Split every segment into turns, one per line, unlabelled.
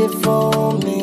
it for me.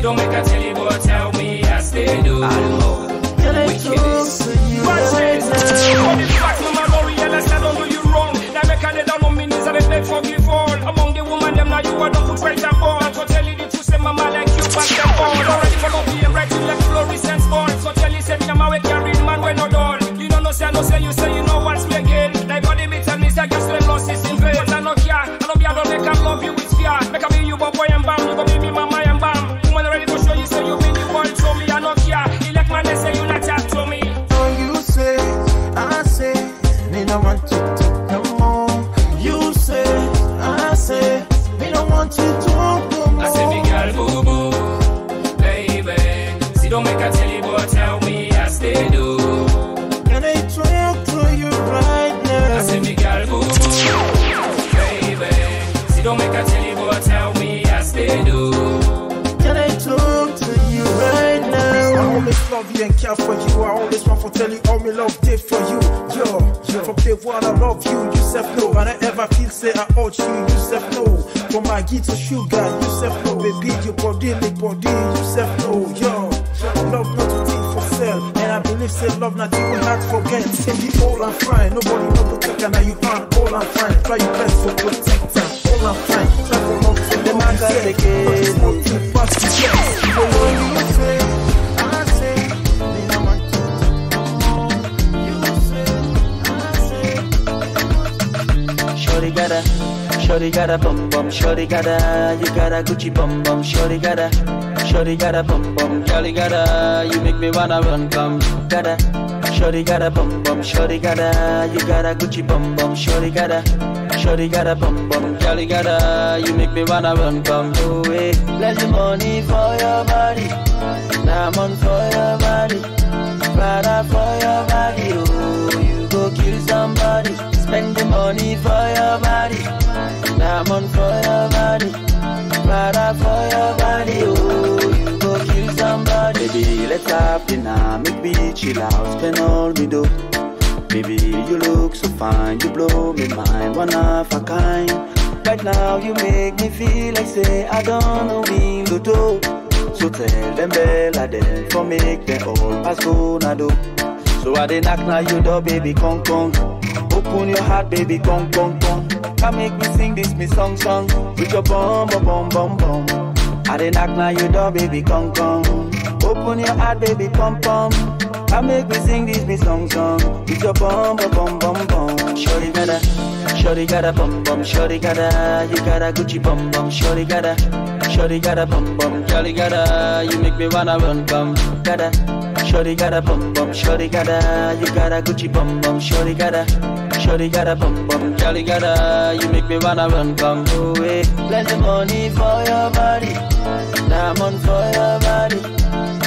Don't make a
tell but me I do.
I you
Watch it. What man, worry, unless I don't do you wrong. Now make a me knees and I forgive all. Among the woman, them you don't put right. So the truth, say like you back. Already right spawn. So say carrying man, when not. You know, no say, no say, you say, you know I
always want to tell you all my love did for you. Yo, yo. from day one I love you. You self know. And I ever feel say I ought you. You self know. From Maggie to sugar, you self know. Baby, your body, my body, you self know. Yo, love not to think for sale. And I believe say love not even hard to forget. Say you all I'm fine. Nobody no protect and now you aren't all I'm fine. Try your best to protect. All I'm fine. Try for love to
The man got the kid.
But it's not too fast to get.
You shorty got a bum bum, shorty got a, you got a Gucci bum bum, shorty got a, shorty got a bum bum, girlie got a, you make me wanna run come, got a, shorty got a bum bum, shorty got a, you got a Gucci bum bum, shorty got a, shorty got a bum bum, girlie got a, you make me wanna run come, oh hey, plenty money for your body, diamond for your body, Prada for your body, oh you go kill somebody, spend the money for your body, diamond for your body, for your body, oh you go kill somebody. Baby, let's have dinner, make me chill out, spend all me do. Baby, you look so fine, you blow me mind, one of a kind. Right now you make me feel like say I don't know win the door. So tell them Bella them for make them all pass go na do. So I dey knock now you door, baby, come come. Open your heart, baby, come come come. Come make me sing this me song song with your bum bum bum bum bum. I dey knock now you door, baby, come come. Open your heart, baby, pum pum. Come make me sing this me song song with your bum bum bum bum bum. Shorty got a, shorty got a bum bum, shorty got a, you got a Gucci bum bum, shorty got a, shorty got a bum bum, girlie got a, you make me wanna run bum, got a. Shorty got a bum bum, shorty got a, you got a Gucci bum bum, shorty got a, shorty got a bum bum, girlie got a, you make me wanna run oh hey. Plenty money for your body, diamond for your body,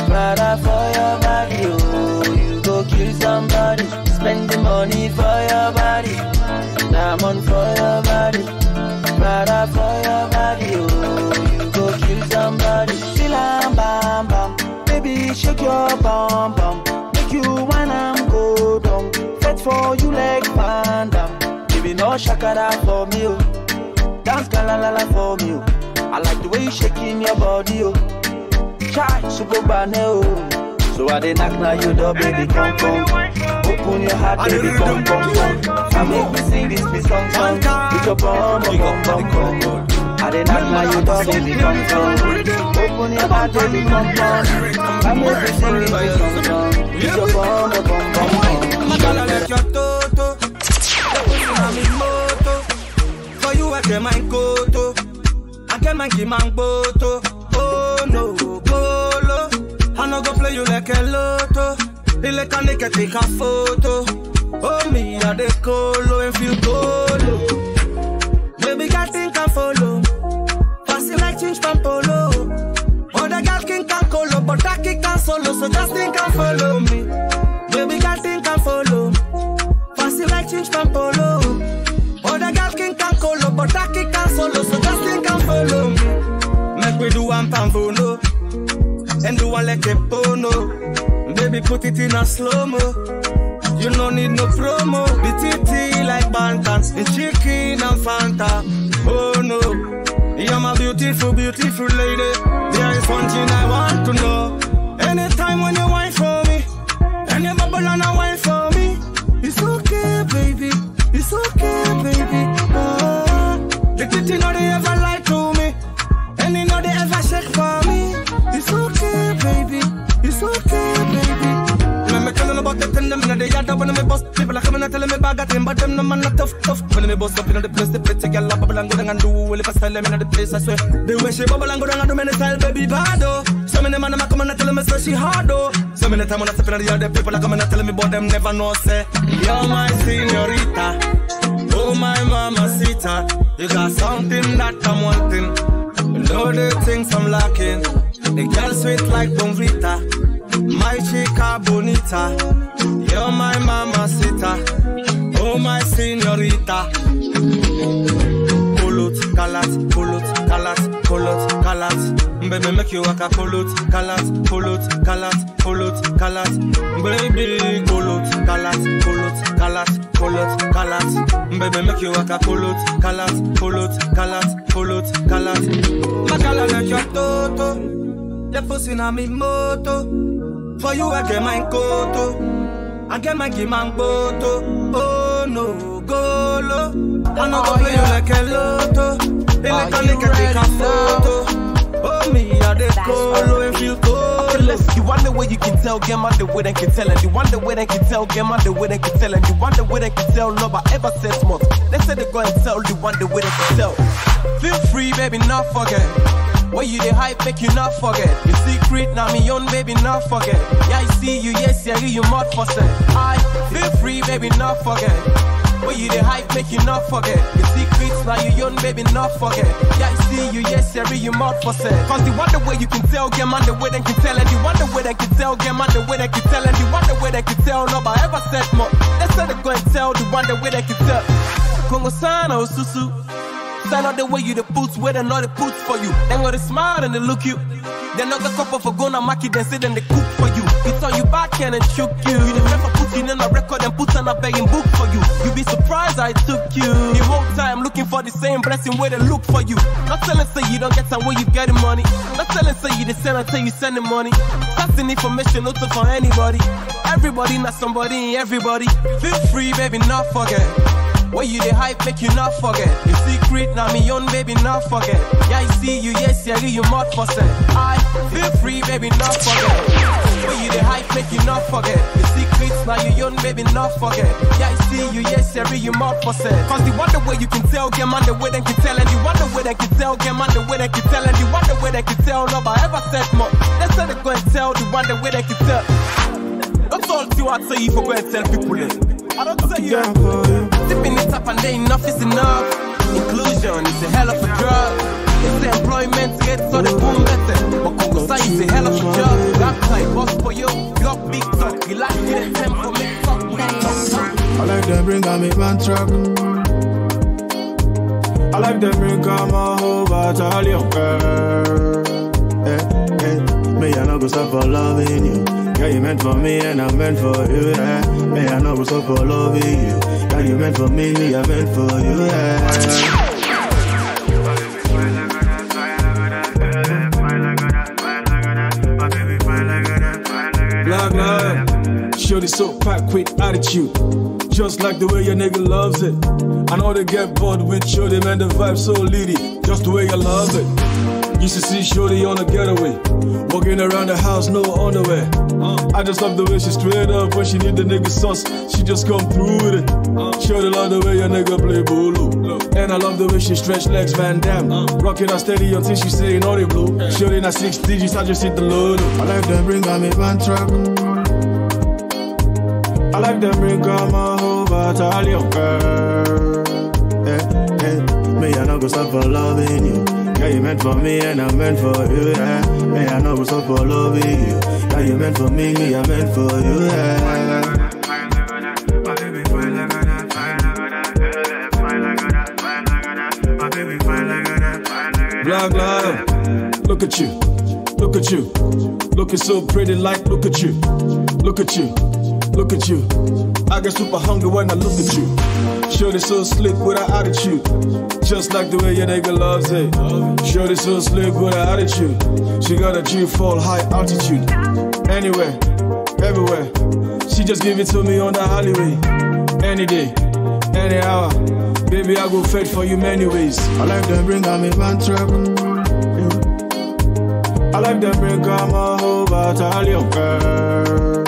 Prada for your body, oh you go kill somebody, spend the money for your body, diamond for your body, Prada for your body, oh you go kill somebody, still bam bam. Baby, shake your bum bum. No shakara for me, oh. Dance galalala for me, oh. I like the way you shaking your body, oh. Chai, super bane, oh. So I dey knock now you door, baby, come come. Open your heart, baby, come come come. I make me sing this me song song. With your bum bum bum bum bum. I dey knock now you door, baby, come come. Open your heart, baby, come come. I make me sing this me song song. With your bum bum bum bum
You, I get my koto. I get my kimangoto. Oh no, golo. I no go play you like a lotto. Take a photo. Oh me, I de colo and feel colo. Baby, girl think I follow. Passing like change from polo. Other girl can can colo, but I can solo. So just think and follow me. Baby, girl think I follow. Passing like change from polo. Other girl can can but I can solo. So just think and follow. Make we do one pambono. And do one like a pono. Baby, put it in a slow mo. You no need no promo. The TT like bantans, the chicken and Fanta. Oh no, You're my beautiful, beautiful lady. There is one thing I want to know. Anytime when you wine for me, and you bubble and a wine for me, it's okay, baby. It's okay, baby. Them yard when me bust people are coming and telling me bag at him, but them no man not tough, tough. When me bust up in the place, the pretty girl a bubble and go down and do well if I style them in the place. I swear, the way she bubble and go down and do many style, baby bad oh. So many man a come and tell me say she hard oh. So many time when I step in the yard, the people are coming and telling me, but them never know say you're my señorita. Oh my mamacita, you got something that I'm wanting. You know the things I'm lacking. The girl sweet like Bournvita, my chica bonita. You're my mamacita, oh my señorita. Kolot, kalat, kolot, kalat, kolot, kalat. Baby, make you waka kolot, kalat, kolot, kalat, kolot, kalat. Baby, kolot, kalat, kolot, kalat, kolot, kalat. Baby, make you waka kolot, kalat, kolot, kalat, kolot, kalat. Makala like your toto, the pussy na mi moto. For you, I get my koto. I get my man boto. Oh no, go low. I know go oh, play you like a lotto. They like a nigga take a photo. Oh me, I dey colo and feel.
Listen, you wonder where you can tell, get my the way they can tell, and you wonder where they can tell, get my the way they can tell, and you wonder where they can tell, but ever since month. They said they go and tell, you wonder where they can tell. Feel free, baby, not forget. Where you the hype, make you not forget. Your secret, now me own, baby, not forget. Yeah, I see you, yes, yeah, you mad for set. I feel free, baby, not forget. Where you the hype, make you not forget. Your secrets, now you own, baby, not forget. Yeah, I see you, yes, yeah, you mad for set. Cause the wonder way you can tell, get man, the way they can tell, and the wonder way they can tell, get man, the way they can tell, and the wonder way they can tell, no, ever said more. Said they go and tell, the wonder way they can tell. Congo Sana, Susu. Sign out the way you the boots where they know the boots for you. They got the smile and they look you. They know the couple for gonna mark it, then say then they cook for you. It's on you back and then choke you. You never put in a record and put on a begging book for you. You be surprised I took you. The whole time looking for the same blessing where they look for you. Not telling say you don't get time where you getting money. Not telling say you the send until you sending money. Passing information not for anybody. Everybody not somebody, everybody. Feel free, baby, not forget. Where you the hype, make you not forget. Your secret, now me own, baby, not forget. Yeah, I see you, yes, yeah, you mad for set. I feel free, baby, not forget. Where you the hype, make you not forget. Your secrets, now you own, baby, not forget. Yeah, I see you, yes, yeah, you mad for set. Cause the wonder way you can tell, get man, the way they can tell, and the wonder way they can tell, get man, the way they can tell, and the wonder way they can tell, no, but I ever said more. They said they go and tell, the wonder way they can tell. Don't talk to I say you for go and tell people it. I don't say you. Sipping it up and they enough is enough. Inclusion is a hell of a drug. It's the employment to get so the boom better. But Congo Sai is a hell of a job. That type boss for you, block big talk. You like it, tempo, make talk, make talk.
I like them bring on me man truck. I like them bring on my whole battalion, girl. Eh, eh. Me, I no go stop for loving you. Yeah, you meant for me and I meant for you, yeah. Me, I no go stop for loving you. Yeah, you meant for me, me, I meant for you, yeah.
Black line. Shorty so packed with attitude. Just like the way your nigga loves it. I know they get bored with Shorty, man, the vibe so litty. Just the way I love it. Used to see Shorty on a getaway. Walking around the house, no underwear. I just love the way she straight up when she need the nigga sauce. She just come through with it. Shorty love the way your nigga play bolo. And I love the way she stretch legs, Van Damme. Rocking her steady until she all the blue. Shorty not six digits, I just hit the load.
I like them bring on me man truck. I like them bring on my whole battalion, girl. Eh, eh. Me, I no go stop for loving you. Yeah, you meant for me and I meant for you, yeah. Me, I no go stop for loving you. Yeah, you meant for me, me, I meant for you, yeah.
Black lion. Look at you. Look at you. Looking so pretty, like, look at you. Look at you. Look at you. I get super hungry when I look at you. Shorty so slick with her attitude. Just like the way your nigga loves it. Shorty so slick with her attitude. She got a G fall high altitude. Anywhere, everywhere. She just give it to me on the alleyway. Any day, any hour. Baby, I go fed for you many ways.
I like them bring on me van trouble.
I like them bring on my whole battalion.
Girl.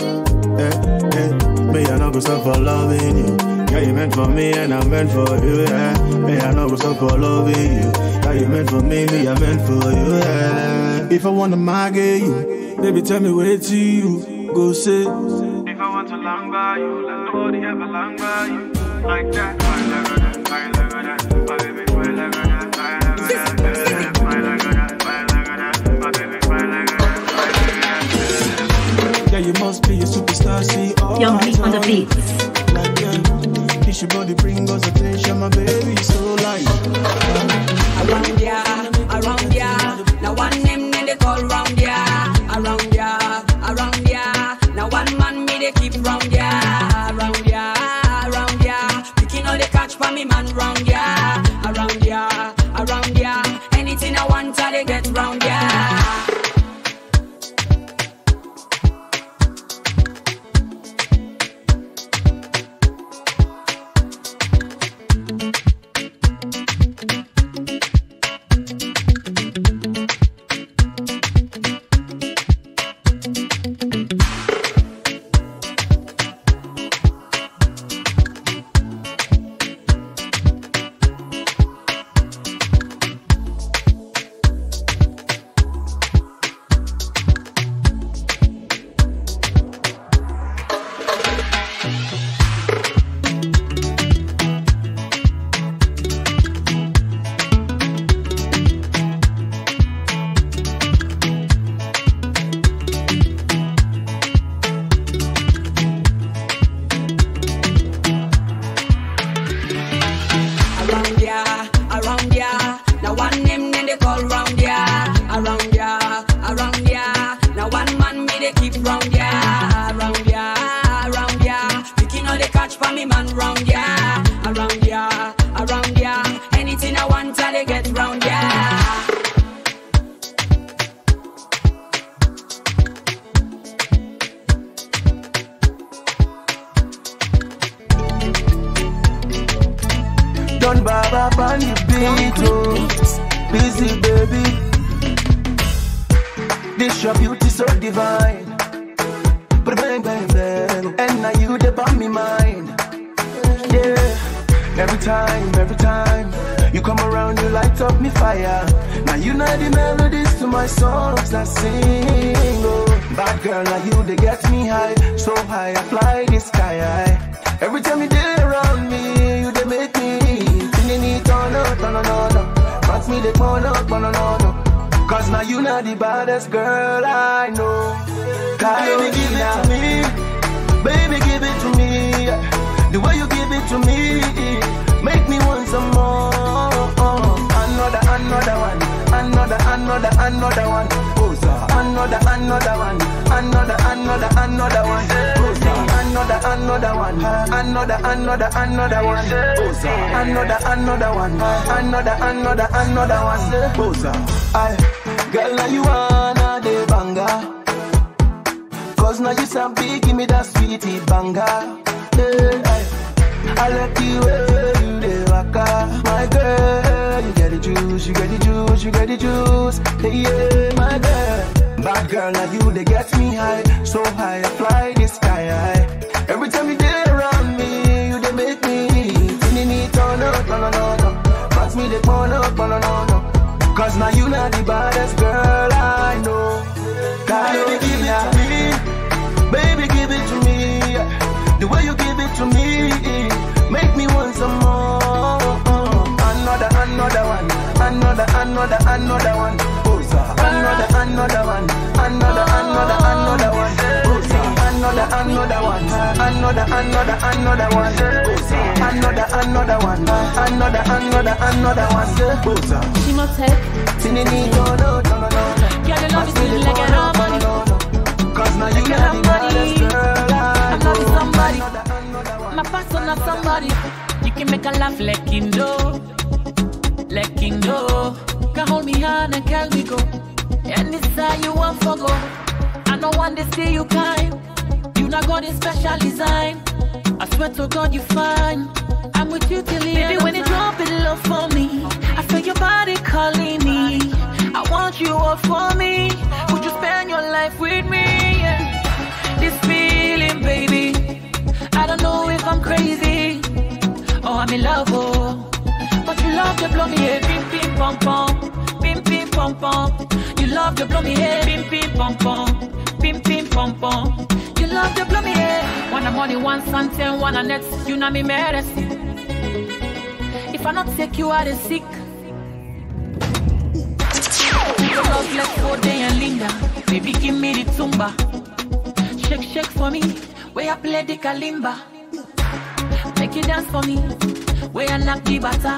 Me I no go for loving you. Yeah, you meant for me and I'm meant for you. Yeah, me I no go stop for loving you. Yeah, you meant for me, me I meant for you. Yeah. If I wanna marry you,
Baby, tell me where to you. Go say.
If I want to long by you, let nobody ever long by you. Like that, like that,
superstar. See all
Young Lee on the beat.
like yeah. Your body, bring us attention, my baby, so light. Another, one. Oh. Another, another one. Another, another, another one. Sir. I, girl, now you wanna the banger. Cause now you sound big, give me that sweetie banger. Yeah, I, like the way you dey waka, my girl. You get the juice, you get the juice, you get the juice. Hey, yeah, my girl. Bad girl, now you they get me high, so high I fly the sky high. Every time you on on up. Cause now you not the baddest girl I know. Baby, give it to me. Baby, give it to me. The way you give it to me, make me want some more. Another, another one. Another, another, another one. Oh. Another, another one. Another, another, another one. Another, another one. Another, another, another one. Another, another one. Another, another, another one. Oh, sir.
Shimotech.
Tinini, no, no, no, no, no.
Girl, you love me sweet like an harmony.
Cause now you got
an
the baddest
harmony.
girl I
I love you
know.
body. You can make a laugh like Indo, like Indo. Can hold me hand and carry me go. Anytime you want for go. I don't want to see you kind. You not got special design. I swear to God you fine. I'm with you till the Baby, when you drop it low for me, I feel your body calling me. I want you all for me. Would you spend your life with me? Yeah. This feeling, baby. I don't know if I'm crazy or I'm in love, oh. But you love to blow me head, pim pim pom pom, pim pim pom pom. You love to blow me head, pim pim pom pom, pim pim pom pom. Love to blow me. One a money, one something, one a net. You know me medicine. If I not take you out, sick. Love like day and Linda. Baby, give me the tumba. Shake, shake for me. Where I play the kalimba. Make you dance for me. Where I knock the butter.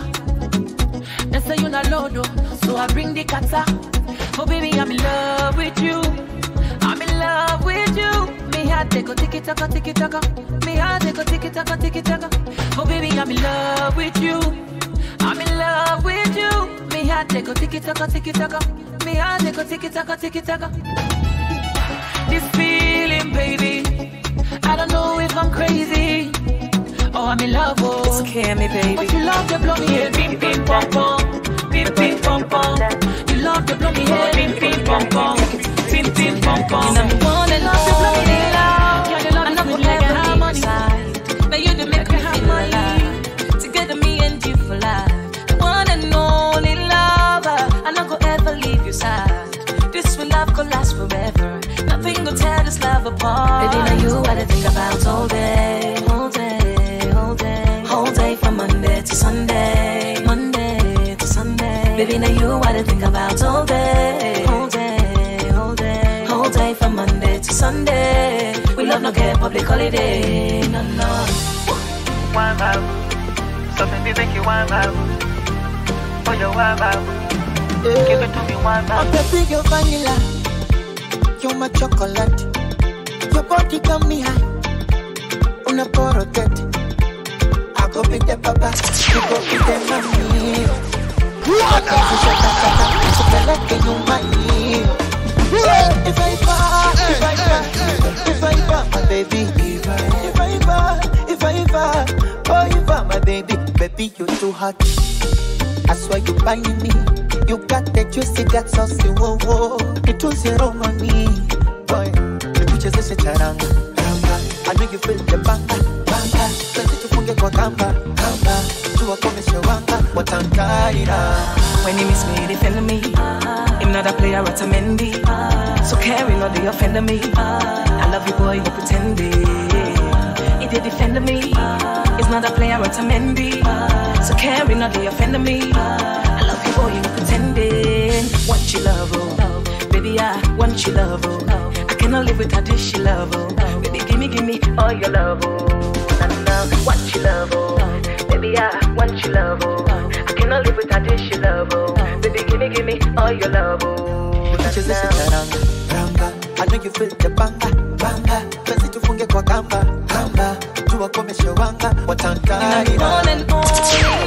They say you not load, oh, so I bring the kata. Oh baby, I'm in love with you. I'm in love with you. Me heart they go tiki taka tiki taka. Me heart they go tiki taka tiki taka. Oh baby, I'm in love with you. I'm in love with you. Me heart they go tiki taka tiki taka. Me heart they go tiki taka tiki taka. This feeling, baby. I don't know if I'm crazy. Oh, I'm in love, oh. It's me, baby. But you love to blow me head, bim bim pom pom, bim bim pom pom. You love to blow me head, bim bim pom pom, bim bim pom pom. I'm the one that love to blow me head.
This love apart. Baby, now you what I think about all day, all day, all day, all day from Monday to Sunday, Monday to Sunday. Baby, now you what I think about all day, all day, all day, all day from Monday to Sunday. We love no get public holiday, no no.
One vibe. Something me make you one vibe. Oh, you one vibe. Give it to me one
Oh,
vibe.
baby, you're vanilla. You're my chocolate. Your body got me high. Una porotet. I go be the papa. You go be the mommy. So collect the you money. If I fall, if I fall, if I fall, my baby. If I fall, if I fall, oh, you fall, my baby. Baby, you too hot. I swear you buying me. You got that juicy, that saucy, whoa, whoa. It was your own money. Boy, the a charanga. Ramba. I know you feel the banga, banga. Sasa tufunge kwa kamba, kamba. Jua komesha wanga, watangaira.
When you miss me, defend me. Him not a player, what a mendy. So carry no they offend me. I love you, boy, you pretending. If you defend me, it's not a player, what a mendy. So carry no they offend me. I love you, boy, you pretending. Want you love, oh. Baby, I want you love, oh. I cannot live without this, you love, oh. Baby, give me, give me all your love, oh. Na, na. Want you love, oh. Baby, I want you love, oh. I cannot live without this, you love, oh. Baby, give me, give me all your love, oh.
The pictures is a charanga, ramba. I know you feel the banga, banga. Sasa tufunge kwa kamba, kamba. Jua komesha wanga,
You're one
watangaira.
and only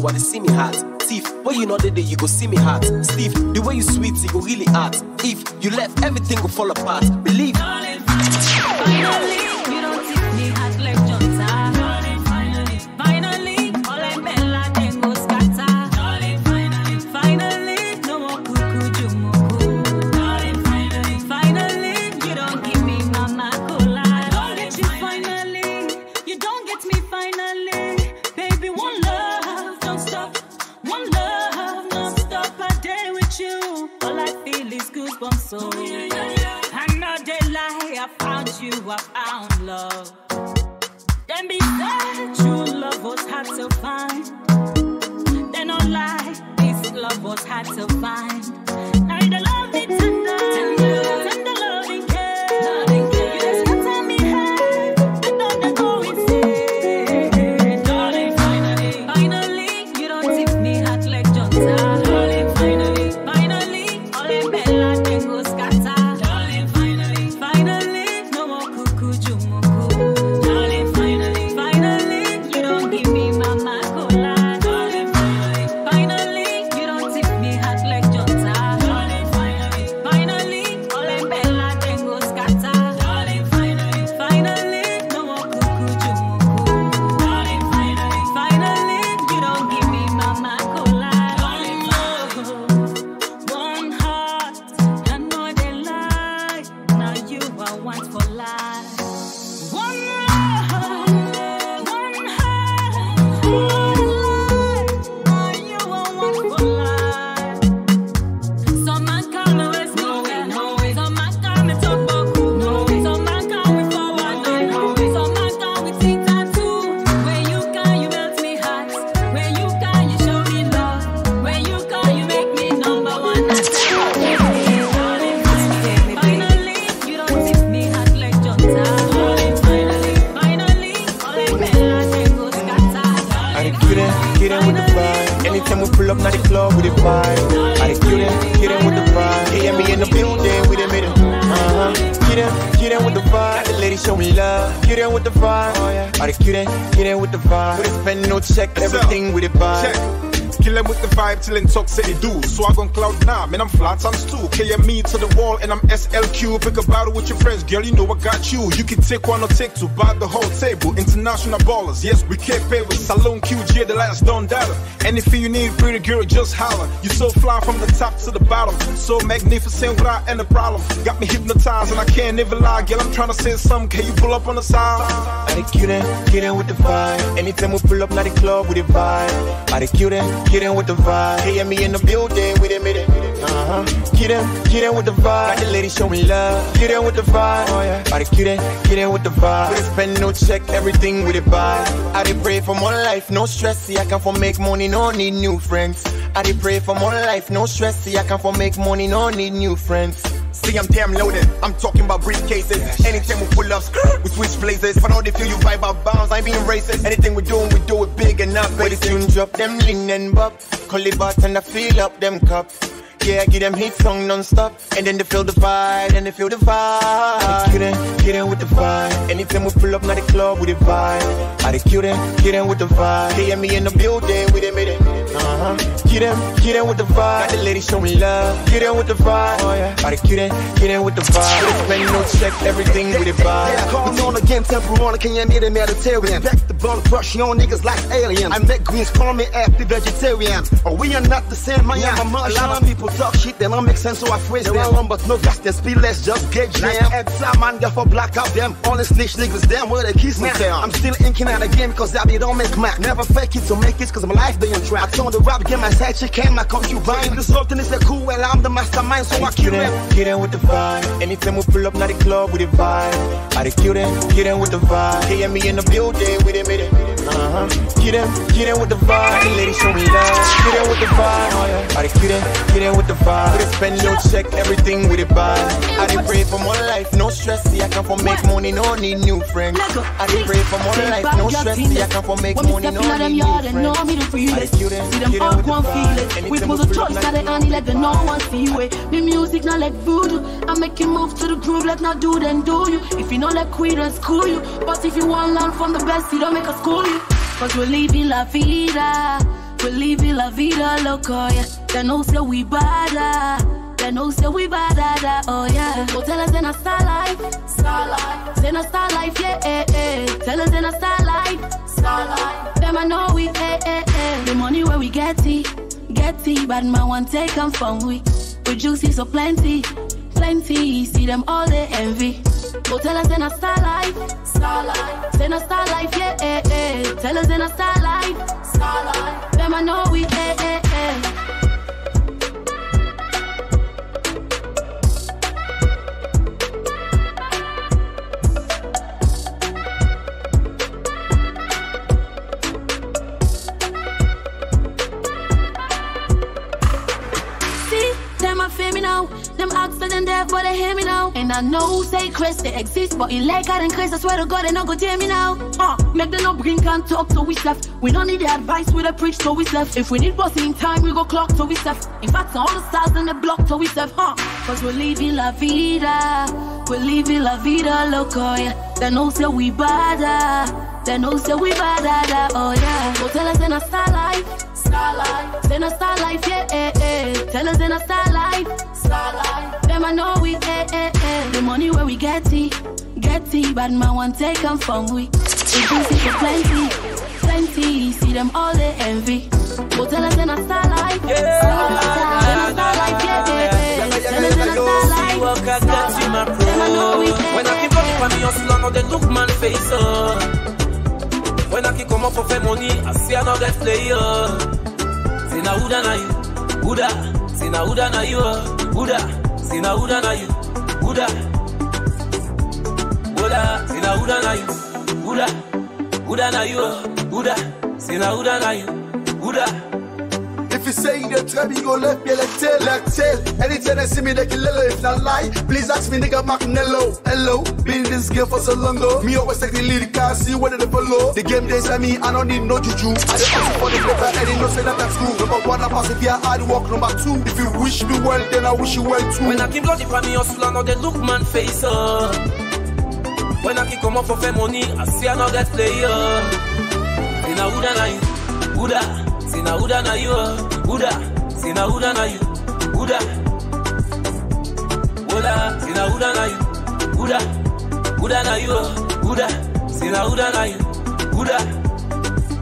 now,
they
see me hot. Steve. when you know the day, you go see me hot. Steve, the way you sweet, you go really hot. If you left, everything go fall apart.
love. Them be sad, true love was hard to find. They no lie, this love was hard to find. Now the love me tender. yeah. Get in
with the vibe. Oh, yeah. Are they get in, get in with the vibe. We spend no check, everything with the vibe. Check.
Kill them with the vibe till they do. So I gon' cloud now, man, I'm flat times two. KME to the wall and I'm SLQ. Pick a battle with your friends, girl, you know I got you. You can take one or take two, buy the whole table. International ballers, yes, we can't pay with Salon QG, the last don't dollar. Anything you need, pretty girl, just holler. You so fly from the top to the bottom. So magnificent without any problem. Got me hypnotized and I can't even lie. Girl, I'm trying to say something. Can you pull up on the side?
I the cute get in with the vibe. Anytime we pull up, not the club with the vibe. I the and get in with the vibe. Hey, and me in the building with it, with it. Uh huh. Get in, get in with the vibe. Got the lady show me love. Get in with the vibe. Oh yeah. I the cute and get in with the vibe. We spend no check, everything with the vibe. I dey pray for more life, no stress. See, I can for make money, no need new friends. I dey pray for more life, no stress. See, I can for make money, no need new friends. See, I'm damn loaded. I'm talking about briefcases. Anytime we pull up, we switch places. For all they feel you vibe out bounds, I ain't being racist. Anything we doing, we do it big and enough. But the tune drop them lean and bop. Call it and I fill up them cups. Yeah, give them hit song non-stop. And then they feel the vibe, and they feel the vibe. Get in, get in with the vibe. Anytime we pull up, not the club with the vibe. I the cute in, get in with the vibe. They and me in the building with it, with it. Uh-huh. Get in, get in with the vibe. Got the lady show me love. Get in with the vibe, oh yeah. I the cute in, get in with the vibe. We spend no check, everything with the vibe.
Yeah, calling on again, temporary, can you meet a Mediterranean? Back the bone, crush on niggas like aliens. I met greens, call me happy vegetarian. Oh, we are not the same, I am a Martian. A lot of people talk shit, they don't make sense, so I phrase them. But no gas, they speed less, just get jam. Extra man, get for black out them. All the snitch niggas, damn, where they kiss me down. I'm still inking out again, because that be don't make mac. Never fake it to make it, cause my life they on track. I told the rap, get my side chick, came my concubine. This whole thing is a cool, well, I'm the mastermind, so I kill
Get
them.
get in with the vibe. Anytime we pull up, not the club with the vibe. I the cute in, get in with the vibe. They and me in the building with it, with it. Uh huh. Get in, get in with the vibe. The lady show me love. Get in with the vibe. Oh yeah. I the cute in, get in with the vibe. We spend no check, everything with the vibe. I dey pray for more life, no stress. See, I come for make money, no need new friends. I dey pray for more life, no stress. See, I come for make money, no need new friends. I the cute in,
See them
get
all one feel it. We pull the choice that they only let the no one see way. The music not like voodoo. I make you move to the groove, let not do then do you. If you know like queen, then school you. But if you want learn from the best, you don't make us school you. Cause we're living la vida. We're living la vida loco, yeah. They know say we bada. They know say we bada, oh yeah. Go tell us in a star life, star life. In a star life, yeah, eh, eh. Tell us in a star life, star life. Them I know we, eh, eh, eh. The money where we get it, get it. But man want take them from we. We juicy so plenty, plenty. See them all they envy. Go tell us in a star life, star life. In a star life, yeah, eh, eh. Tell us in a star life, star life. Them I know we, eh, eh, eh. See, them a feel me now. Them for them deaf, but they hear me now. And I know say Chris they exist, but in like and Chris, I swear to God, they not go tell me now. Uh, make them no bring and talk to we left. We don't need the advice, we the preach to we left. If we need bossing time, we go clock to we left. In fact, all the stars in the block to we left, huh? Cause we're living la vida. We're living la vida loco, yeah. They know say we bada. They know say we bada, oh yeah. Go tell us in a star life, star life. In a star life, yeah, eh, eh. Tell us in a star life, star life. Them I know we, eh, eh, eh. The money where we get it, get it. But man want take them from we. Do see for plenty, plenty. See them all they envy. Go tell us in a star life, star life. In a star life, yeah, eh. Tell us in a star life,
Work I got you,
Them I know we, eh,
When I keep running for me hustle, I know they look man face up. When I keep come up for fair money, I see get player. Say na who da na you, who da? Say na who da na you, da? Say na na you? Who da? Say na na you? Who da na you, who da? Say na na you, da?
If you say you don't tell me, go left me like tail, like tail. Anytime they see me, they can little. If not lie, please ask me, nigga, Mark Nello. Hello, been in this game for so long, though. Me always take the lead, can't see whether they follow. The game days at me, I don't need no juju. I don't ask for the paper, and they know say that that's true. Number one, I pass if you hard work. Number two, if you wish me well, then I wish you well too.
When I keep bloody for me hustle, I know they look man face up. When I keep come up for fair money, I see get player. Say na who da na you, who da? Say na you, uh, who da? Say na you, who da? Who da? Na you, who da? Na you, uh, who da? Say na you, who?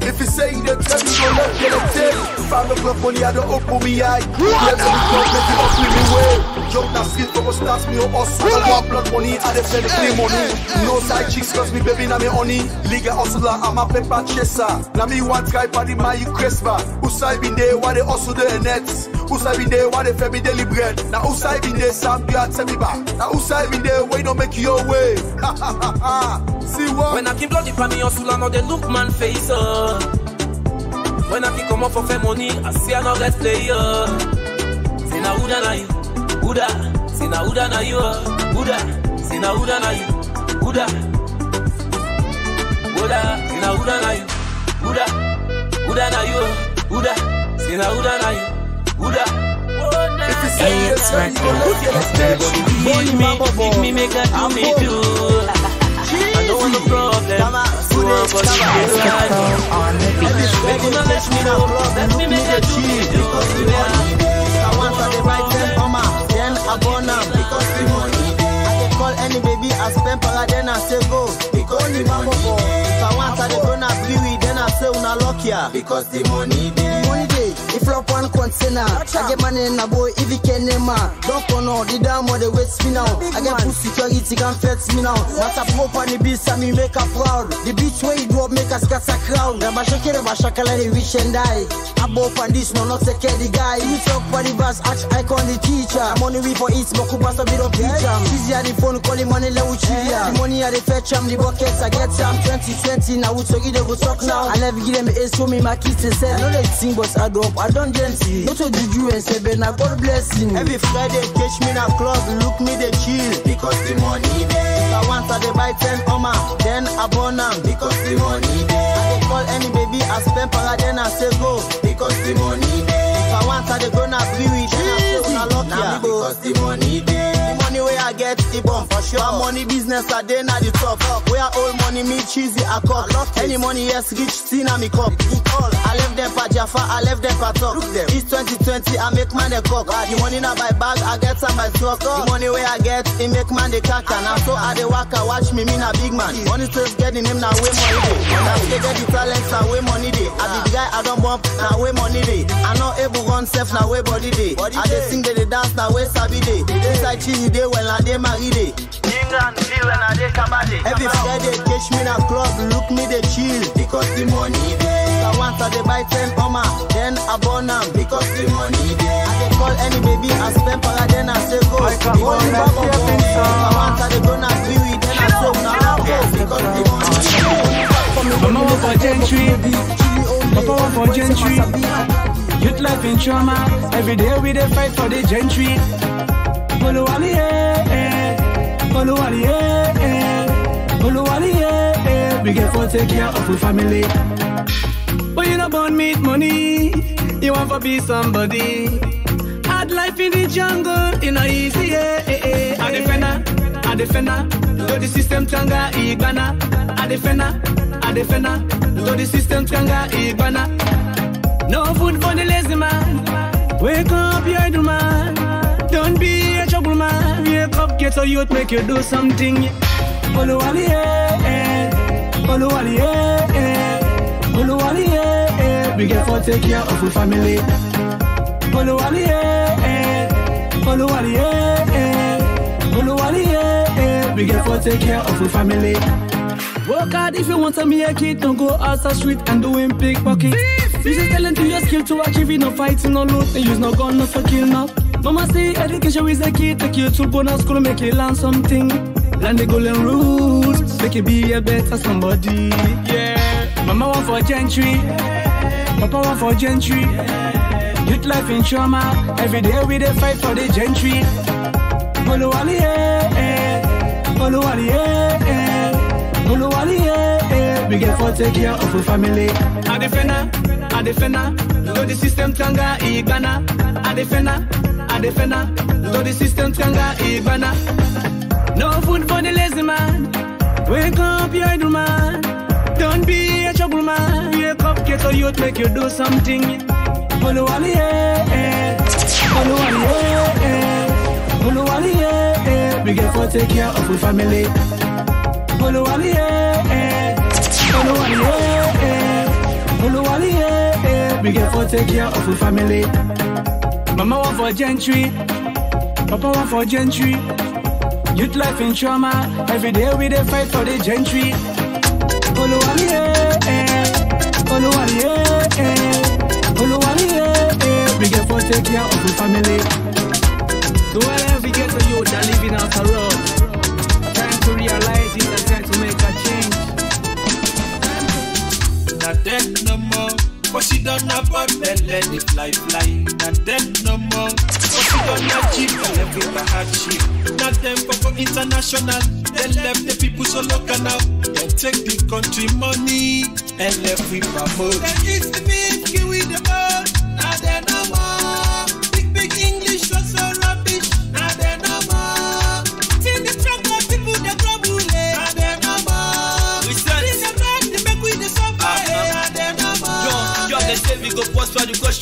If you say that tell me go left, get a tell. Five o'clock money, I don't open me. Let me. Jump that skill for us, start me oh, oh, up hustle. I want blood money, I dey spend the clean money. No side chicks, cause me baby na me honey. Liga hustler, I'm a paper chaser. Now me one try party, my you crisper. Who side been there, why they hustle the nets? Who side been there, why they fed me daily bread? Now who side been there, Sam, you tell me back. Now who side been there, why don't make your way? Ha ha ha ha. See what?
When I keep bloody for me hustle, I know they look man face up. When I keep come up for fair money, I see I know get play up. Say na who da na you, who da? Say na who da na you, uh, who da? Say na who da na you, who da? Who da? Say na who da na you, who da? Who da na you, uh, who da? Say na who da na you, who da?
If
It's
that, tell me go left, get a tell.
Give me, give me, make a do me do. I don't want no problem. Good one, but you dey right. Baby, no let me know. Let me make a do me do.
I want the right time, mama, then I burn am because the money. I can call any baby, I spend para, then I say go because the money dey. If I want, I dey go na blue, then I say una luck ya because the money dey. Dey. If flop one container, I get money in a boy, if you can name man. Don't go no, the damn or the waste me now. I get pussy security can fetch me now. What up, hope on the beast, I me make a proud. The beach where you drop, make us scatter crowd. Never shake it, never shake let it reach and die. I Above on this, no, not take care the guy. You talk for the bus, act icon the teacher. I'm money we for eats, but kupas a bit of teacher. Easy at the phone, call the money, let. The money at the fetch, I'm the buckets, I get some 2020. Now we talk, you go talk now. I never give them a so me, my kids, they say. I know they sing, but I drop, I don't gentle. Not to juju and say, but now God bless him. Every Friday, catch me in a club, look me, they chill. Because the money there. I want to buy 10 Oma, then I burn am. Because the money there. I dey call any baby, I spend para, then I say go. Because the money there. If I want to they go na free with, then I say una luck ya. Because the money there. The money where I get, the bomb for sure. My money business, I dey na the top. Where old money, me cheesy, I cup. Any money, yes, rich, see na me cup. I left them for Jaffa, I left them for talk. It's 2020, I make man a cock. The money na buy bag, I get some by stock. The money where I get, it make man the And Now so I the waka, watch me, me na big man. Money still getting him, now way money day. I still get the talents, now way money day. I be the guy, I don't bump, now way money day. I know able run self, now way body day. I dey sing, they dey dance, now way sabi day. This I cheesy day, when I dey marry day. England, feel when I dey kabade. Every Friday, catch me in a club, look me they chill. Because the money there. I want to dey buy 10 Oma, then I burn am. Because the money there. I dey call any baby, I spend para, then I say go. Only babo go. I want to dey go na free, then I say na go. Because the money there.
Mama want for gentry, Papa want for gentry. Youth life in trauma, every day we dey fight for the gentry. Oluwali eh eh, Oluwali eh eh. We get for take care of our family. But you not born meet money, you want for be somebody. Hard life in the jungle, in a easy eh eh eh. I defender, I defender, to the system tanga igana. I defender, I defender, to the system tanga igana. No food for the lazy man. Wake up, you're the man. Don't be a trouble man. Wake up, get a youth, make you do something. Oluwali eh eh, Oluwali eh eh, eh eh. We get for take care of our family. Oluwali eh eh, Oluwali eh eh, eh eh. We get for take care of our family. Work hard if you want to a kid, don't go outside street and doing pickpockets. Use your talent to your skill to achieve it, no fighting, no loot, use no gun, no for kill, no. Mama say education is a key, take you to go to school, make you learn something. Learn the golden rules, make you be a better somebody. Yeah, Mama want for gentry, Papa want for gentry. Youth life in trauma, every day we dey fight for the gentry. Oluwali eh eh, Oluwali eh eh, Oluwali eh eh. We get for take care of our family. I defender, to the system tanga igana. I defender, I defender, to the system tanga igana. No food for the lazy man. Wake up, you're the man. Don't be a trouble man. Wake up, ghetto youth make you do something. Eh, eh. Oluwali, eh, eh. Oluwali, eh, eh. We get for take care of our family. Eh, eh. Oluwali, eh, eh. Oluwali, eh, eh. We get for take care of our family. Mama want for gentry. Papa want for gentry. Youth life in trauma. Every day we dey fight for the gentry. Oluwali, eh, eh. Oluwali, eh, eh. Oluwali, eh, eh. We get for take care of our family. So wherever we get to youth that living out the road, trying to realize it and trying to make a change.
Not dead no more. But she done about belly, the fly fly. Not dead no more. But she done not cheap, and left with a hard shit. Not them for for international. They left the people so local now. They take the country money and left with a mode. That is the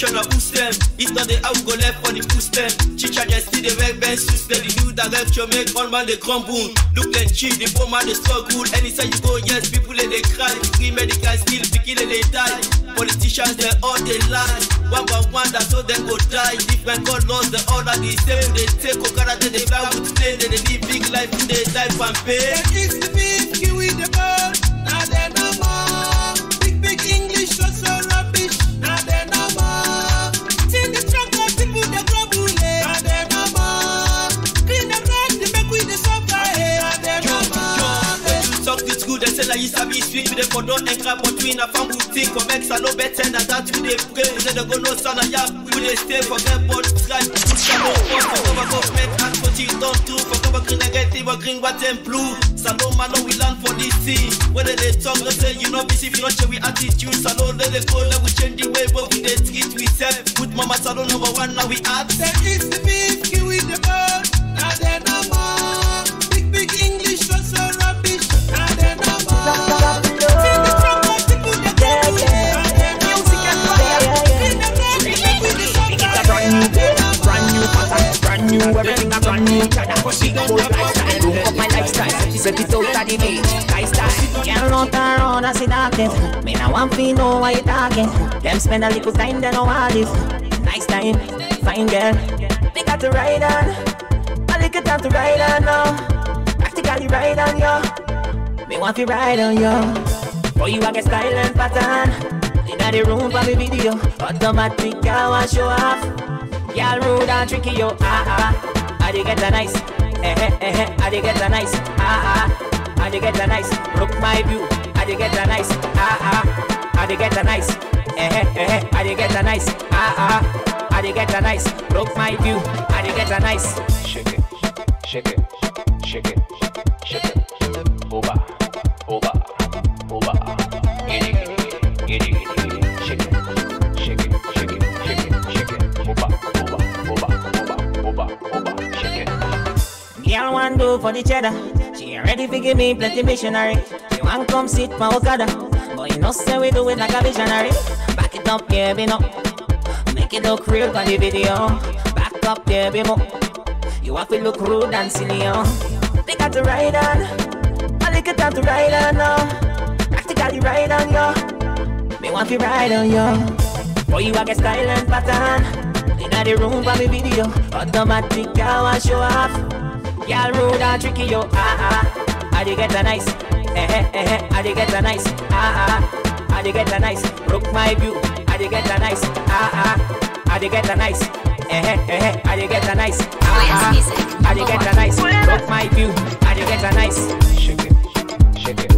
question of who's them. It's not the how go left for the who's them. Chicha just see the red bench system. The new direction make all man they crumble. Look and cheat, the poor man they struggle. Anytime you go, yes, people they, they cry. Free medical skill, picking they, they die. Politicians they all they lie. One by one, that's how they go die. Different colors, they all are the same. They take oh, Okada, then they fly with plane. Then they live big life, in they die and pay.
Is the big give with the boat. Not there no more. Big big English they
say like you sabi speak with them for don't enter between a family thing. For make no better than that we dey pray. They don't go no son and ya, we dey stay for get board strike. Put some no force for cover government and for cheat don't do. For cover green negative or green white and blue. Saloma no we land for this thing. When they talk, they say you know busy if you not share we attitude. Salon let they go like we change the way, but we dey treat we self. Good mama salon number one now we at.
That is the big
new everything a brand new China. She cool lifestyle, look up my lifestyle. Set it out of the beach, lifestyle.
Can't run around and see darkness. Me now want to know why you talking. Them spend a little time, they know all this. Nice time, fine girl. They got to ride on. A little time to ride on now. Practically ride on you. Me want to ride on you. For you, I get style and pattern. Inna the room for me video. Automatic, I want show off. Y'all rude and tricky, yo. Ah ah. I dey get a nice. Eh eh eh eh. I dey get a nice. Ah ah. I dey get a nice. Look my view. I dey get a nice. Ah ah. I dey get a nice. Eh eh eh eh. I dey get a nice. Ah ah. I dey get a nice. Look my view. I dey get a nice.
Shake it, shake it, shake it, shake it. Oba, oba, oba.
Want do for the cheddar. She ready to give me plenty missionary. She want come sit my Okada. But you know say we do it like a visionary. Back it up, yeah, be no. Make it look real on the video. Back up, yeah, be more. You have to look rude and silly, yo. They got to ride on. I like it time to ride on now. Practically ride on yo. Me want to ride on yo. Boy, you a get style and pattern. Inna the room for me video. Automatic, I want show off. Y'all rude and tricky, yo. Ah ah. I dey get a nice. Eh eh eh eh. I dey get a nice. Ah ah. I dey get a nice. Look my view. I dey get a nice. Ah ah. I dey get a nice. Eh eh eh eh. I dey get a nice. Ah ah. I dey get a nice. Look my view. I dey get a nice.
Shake it, shake it,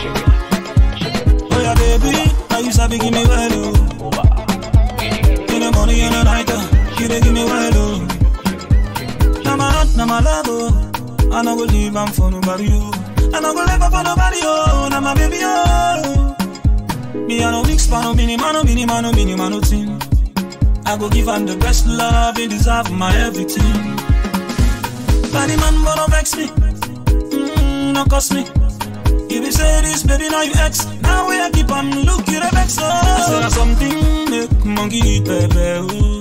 shake it.
Oh yeah, baby, now you sabi give me well, oh. In the morning and the night, oh, you dey give me well, oh. Now my love, oh. I no go leave am for nobody, oh. I no go leave am for nobody, oh. Now my baby, oh. Me I no mix pa no mini man, no mini man, no mini man, no team. I go give am the best love, he deserve my everything. Body man, but don't vex me, mm, no cost me. You be say this, baby, now you ex. Now we I keep on look, you the vex, oh. na something make monkey eat pepper. Ooh.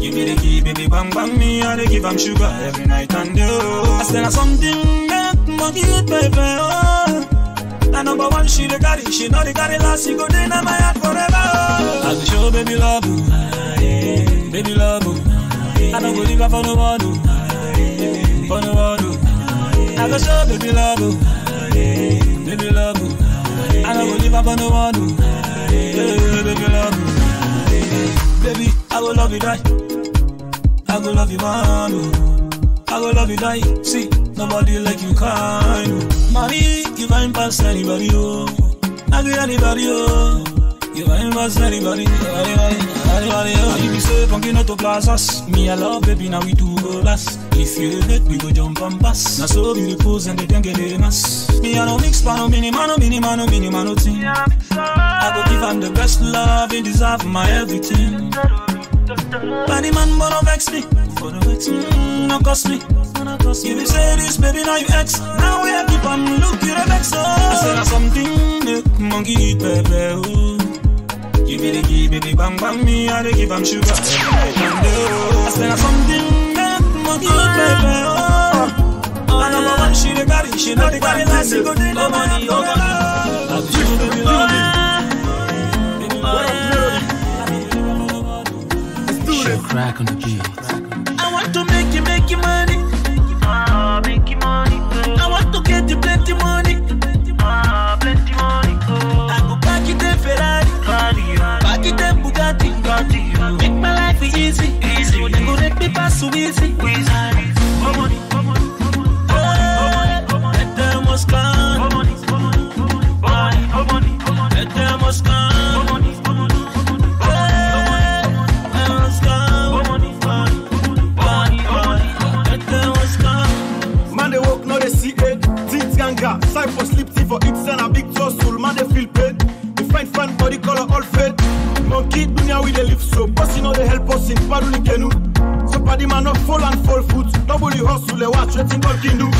Give me the key, baby, bang bang me, I dey give am sugar every night and day. Oh. I say na something make eat pepper. Oh. Na number one, she the carry, she know the carry last, she go dey na my heart forever. Oh. I go show baby love, yeah. baby love. Ooh. I don't go leave her for no one. Ah, yeah. for no one. Ooh. I go show baby love. Ah, baby love. Ooh. I don't go leave her for no one. Ah, yeah. baby love. Ooh. Baby, I go love you die. I go love you man. oh. I go love you die. See, nobody like you kind. oh. Mommy, you ain't pass anybody, oh. I get anybody, oh. You ain't pass anybody, anybody, anybody, oh. You be say funky not to class us. Me, I love baby, now we two go last. If you let we go jump and pass. Now so beautiful and they don't get the mass. Me, I no mix, man, no mini, man, no mini, man, no mini, man, no thing. I go give am the best love, he deserve my everything. Body man, but don't vex me. For the vex me, mm, no cost me. You say this, baby, now you ex. Now we have keep on look, you the vex. Oh. I say that's something make monkey eat. Oh. You be the key, baby, bang bang me, I dey give am sugar and day. Oh. I say that's something make monkey eat pepper. Oh. I number one, she the carry, she know the last, she go dey no money. Oh, I be you, baby, love me.
Crack on the beat.
Monkey, dunya, we they live so. Boss, you know they help us in Paduli Kenu. So, paddy man, not fall and fall foot. Nobody hustle, they watch, waiting, God can do.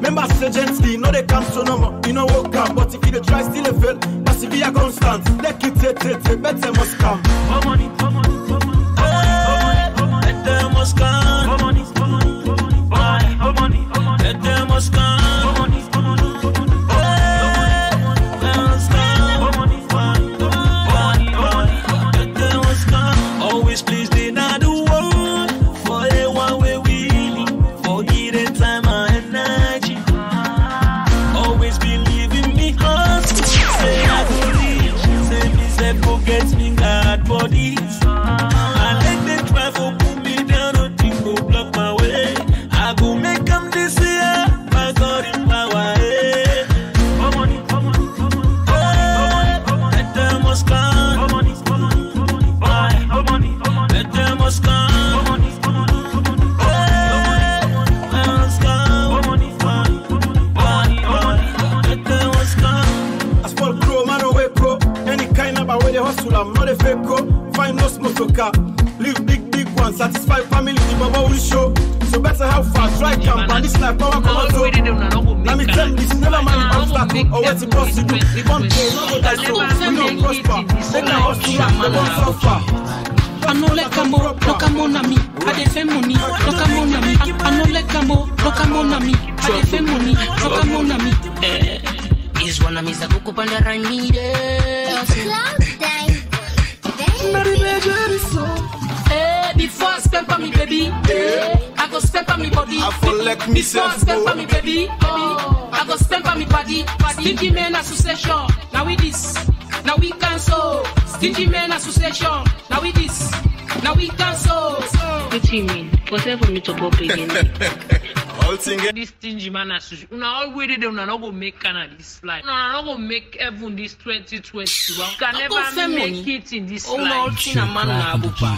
Members say gently, no they come so no more. You know walk out, but if you dey try still a fail, but if you are constant, let it take, take, take, better must come.
Body. Stingy men association, now we this, now we cancel. Stingy men association, now we this, now we cancel.
What do you mean? What's for me to go again?
All thing
This stingy man association. Una all waited them, una not go make Canada this life. Una not go make heaven this 2020. You can
I
never make it in this
Oh, no,
life.
tina man na abupa.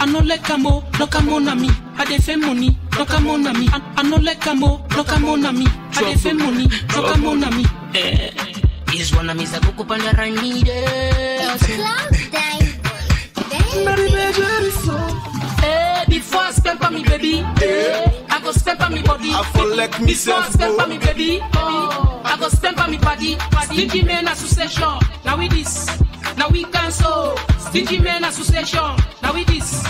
I no let camo, no camo na mi. I dey fame money, no camo na mi. I, I no let camo, no camo na mi. I dey fame money, no camo na mi.
Eh, is one of me za kukupanda raimide.
Eh, before I spend for me baby, eh, I go spend for me body.
I for like
Before I
myself,
spend for me baby, baby, I go spend for me body. Stingy men association, now we this, now we can cancel. Stingy Men Association. Now we this.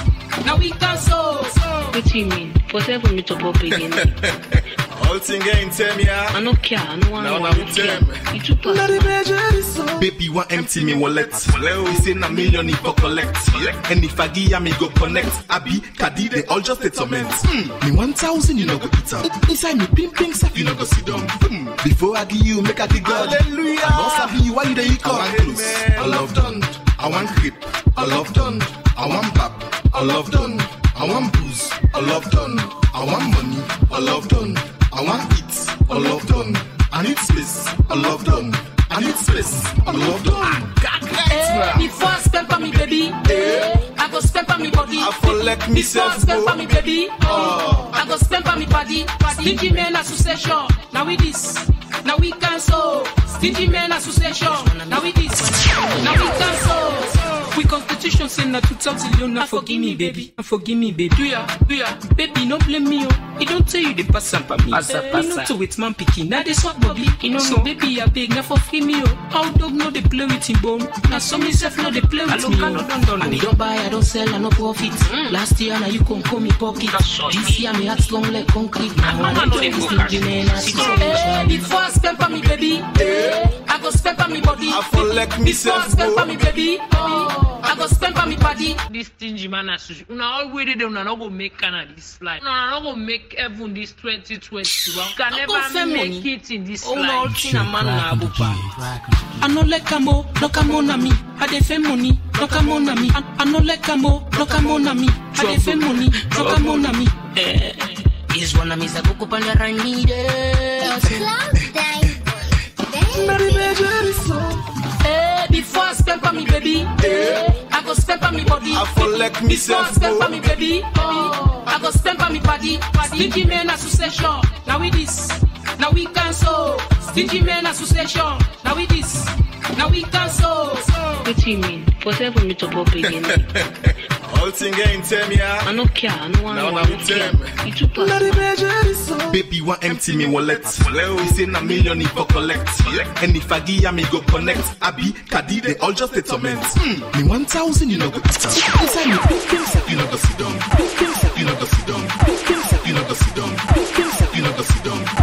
Now we cancel.
What do you mean? For seven me to pop again.
All thing ain't tell me, ah.
I no care, I no want
Now
no
I'm
one. You too pass.
Baby, want empty me wallet. He say na million he for collect. And if I give ya, me go connect. Abi, Kadi, they all just a torment. Hmm. Me one thousand, you know go eat up. Inside me ping ping stuff, you know go sit down. Hmm. Before I give you, make I give God. Hallelujah. I don't sabi you, why you dey come? I want close, I love done. I want grip, I love done. I want pap, I love done. I want booze, I love done. I want money, I love done. I want eat, I love done. I need space, I love done. I need space, I love done.
Eh, Before I spend for me, baby. eh, I go spend for me body. I
for let me
Before I
self
spend
go.
for me, baby. I go spend for me body. Stingy Men Association. Now we this. Now we cancel. Stingy Men Association. Now we this. Now we cancel. We constitution say na two thousand million. Now forgive me, baby. Now forgive me, baby. Do ya? Do ya? Baby, no blame me, oh. He don't tell you the pass am for me.
Passa,
Eh,
passa.
Me no to with man picking. Now they swap body. You know so, baby, I beg now for free me, oh. How dog no they play with him bone. Now some myself no they play with
Alo,
me,
kalo,
oh.
don, don,
And you don't buy, I don't sell, I no profit. Last year now you come call me pocket. This year me heart strong like concrete. Now I
no dey
don't
focus.
stingy man association. Before I spend for me, baby, eh, I go spend for me body.
I for let me
Before I spend for me, baby, I go spend for me body.
This stingy man association. Una all waited there, una no go make Canada this life. Una no go make heaven this 2021. Can
I go
never
send
make
money.
it in this
Oh,
life.
no, all thing a man na abupa. I no like camo, no camo na me. I dey fame money, no camo na me. I, I no like camo, no camo na me. I dey fame money, no camo na me.
Eh, is one of me za kukupanda ramide.
Eh, before I spend for me, baby, eh, I go spend for me body.
I for me
Before I spend
go.
for me, baby, I go spend for me body. Stingy Men Association, now we this, now we cancel. Stingy Men Association, now we this, now we cancel.
What do you mean? For seven me to pop again.
All thing ain't tell me, ah.
I no care, I no want
Now
no
I'm
one
tell me.
You too pass.
Baby, want empty me wallet. He say na million he for collect. And if I give ya, me go connect. Abi, Kadi, they all just a torment. Hmm. Me one thousand, you know go eat up. Inside me pink pink stuff, you know go sit down. Pink pink stuff, you know go sit down. Pink pink stuff, you know go sit down. Pink pink stuff, you know go sit down.